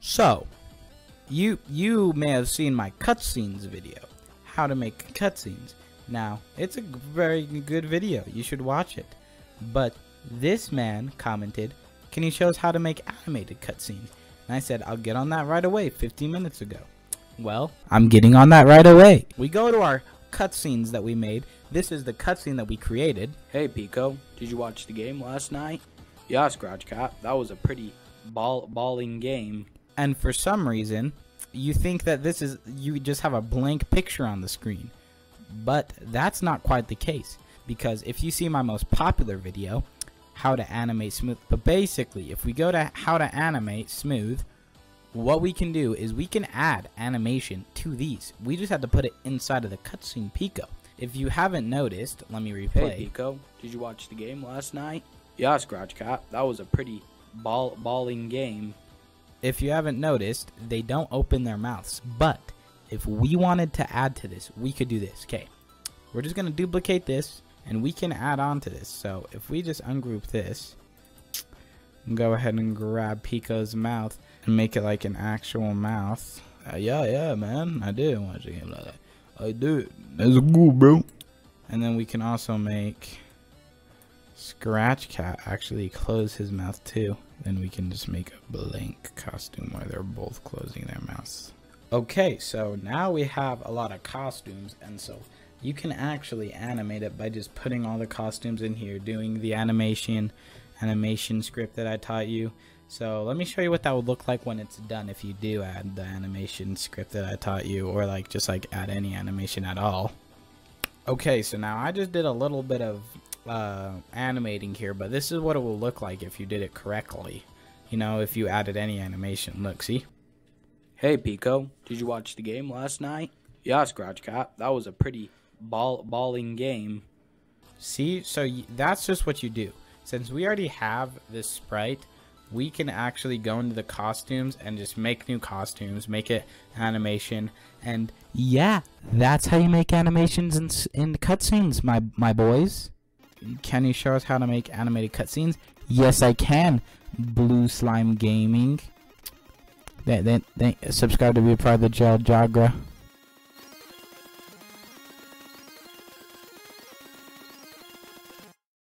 So, you you may have seen my cutscenes video, how to make cutscenes. Now, it's a very good video. You should watch it. But this man commented, "Can you show us how to make animated cutscenes?" And I said, "I'll get on that right away 15 minutes ago." Well, I'm getting on that right away. We go to our cutscenes that we made. This is the cutscene that we created. Hey Pico, did you watch the game last night? Yeah, Scratch Cat, that was a pretty ball balling game. And for some reason, you think that this is you just have a blank picture on the screen. But that's not quite the case because if you see my most popular video, how to animate smooth, but basically if we go to how to animate smooth, what we can do is we can add animation to these. We just have to put it inside of the cutscene Pico. If you haven't noticed, let me replay. Hey Pico, did you watch the game last night? Yeah, Scratch Cat, that was a pretty ball balling game. If you haven't noticed, they don't open their mouths. But if we wanted to add to this, we could do this. Okay, we're just gonna duplicate this, and we can add on to this. So if we just ungroup this, go ahead and grab Pico's mouth and make it like an actual mouth. Uh, yeah, yeah, man, I did watch a game like that. I did. That's good, bro. And then we can also make Scratch Cat actually close his mouth too. Then we can just make a blank costume where they're both closing their mouths. Okay, so now we have a lot of costumes, and so you can actually animate it by just putting all the costumes in here, doing the animation, animation script that I taught you. So let me show you what that would look like when it's done if you do add the animation script that I taught you, or like just like add any animation at all. Okay, so now I just did a little bit of uh, animating here, but this is what it will look like if you did it correctly. You know, if you added any animation. Look, see? Hey Pico, did you watch the game last night? Yeah, Scratch Cat, that was a pretty ball balling game. See, so that's just what you do. Since we already have this sprite, we can actually go into the costumes and just make new costumes, make it animation, and yeah, that's how you make animations in, in cutscenes, my my boys. Can you show us how to make animated cutscenes? Yes, I can. Blue Slime Gaming. Then, then, then subscribe to be a part of the Gel Jagra.